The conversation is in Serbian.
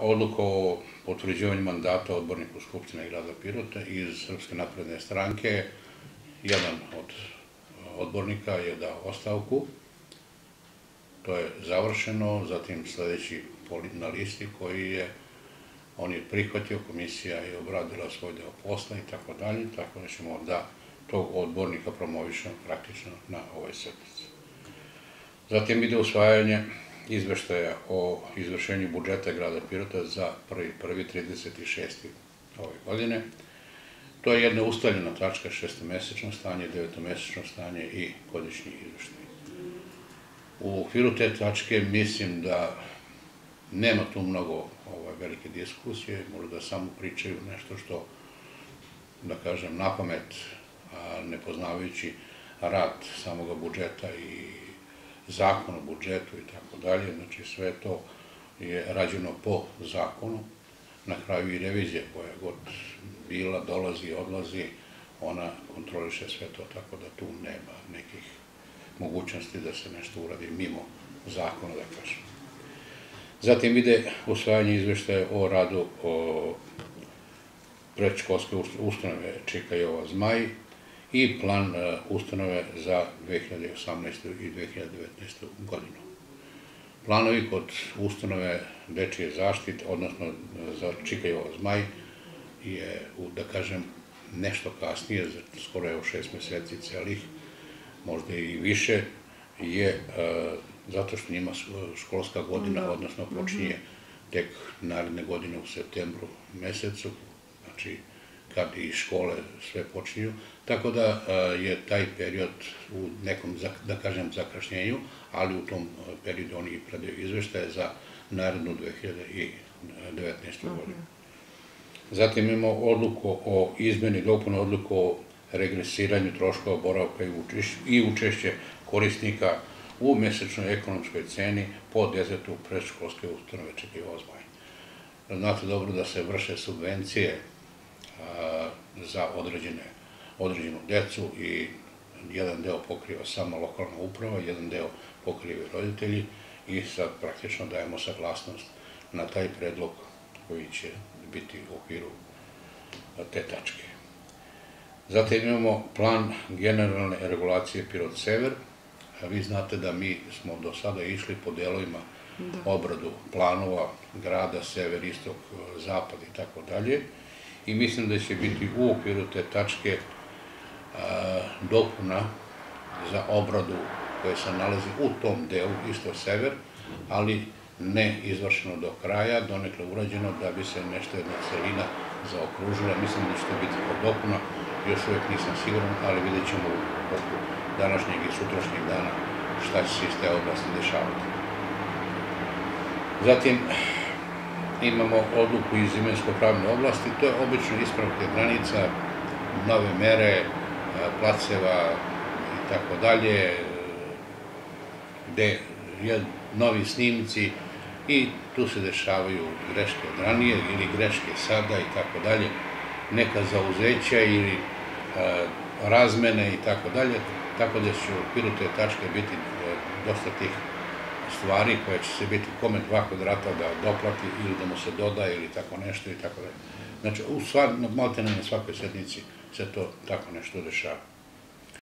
Odluka o potvrđivanju mandata odborniku Skupštine grada Pirota iz Srpske napredne stranke, jedan od odbornika je dao ostavku, to je završeno, zatim sledeći na listi koji je, on je prihvatio, komisija je obradila svoj deo posla i tako dalje, tako da ćemo da tog odbornika promovišemo praktično na ovoj sednici. Zatim ide usvajanje izveštaja o izvršenju budžeta grada Pirota za prvi, prvi 36. ove godine. To je jedna ustaljena tačka, šestomesečno stanje, devetomesečno stanje i godišnji izveštaj. U okviru te tačke mislim da nema tu mnogo ovaj, velike diskusije, možda da samo pričaju nešto što, da kažem, na pamet, a ne poznavajući rad samoga budžeta i zakon o budžetu i tako dalje, znači sve to je rađeno po zakonu, na kraju i revizija koja god bila, dolazi odlazi, ona kontroliše sve to, tako da tu nema nekih mogućnosti da se nešto uradi mimo zakona, da kažem. Zatim ide usvajanje izveštaja o radu o predškolske ustanove Čika Jova Zmaj, i plan e, ustanove za 2018. i 2019. godinu. Planovi kod ustanove dečije zaštite, odnosno e, za Čikajova zmaj, je, da kažem, nešto kasnije, skoro je u šest meseci celih, možda i više, je e, zato što njima školska godina, da. odnosno počinje mhm. tek naredne godine u septembru mesecu, znači kad i škole sve počinju, tako da e, je taj period u nekom, da kažem, zakašnjenju, ali u tom e, periodu oni predaju izveštaje za narednu 2019. godinu. Zatim imamo odluku o izmeni dopuna odluku o regresiranju troškova boravka i učešće korisnika u mesečnoj ekonomskoj ceni po dezetu predškolske ustanove Čekaj Ozmaj. Znate dobro da se vrše subvencije za određene, određenu decu i jedan deo pokriva sama lokalna uprava, jedan deo pokrivaju roditelji i sad praktično dajemo saglasnost na taj predlog koji će biti u okviru te tačke. Zatim imamo plan generalne regulacije Pirot Sever. Vi znate da mi smo do sada išli po delovima da. obradu planova grada, sever, istok, zapad i tako dalje i mislim da će biti u okviru te tačke dopuna za obradu koja se nalazi u tom delu, isto sever, ali ne izvršeno do kraja, donekle urađeno da bi se nešto jedna celina zaokružila. Mislim da će to biti dopuna, još uvek nisam siguran, ali vidjet ćemo u toku današnjeg i sutrašnjeg dana šta će se iz te oblasti dešavati. Zatim, imamo odluku iz imensko-pravne oblasti, to je obično ispravke granica, nove mere, e, placeva i tako dalje, gde je novi snimci i tu se dešavaju greške od ranije ili greške sada i tako dalje, neka zauzeća ili e, razmene i tako dalje, tako da će u okviru te tačke biti e, dosta tih stvari koje će se biti kome dva kvadrata da doplati ili da mu se doda ili tako nešto i tako da. Znači, u sva, na svakoj sednici se to tako nešto dešava.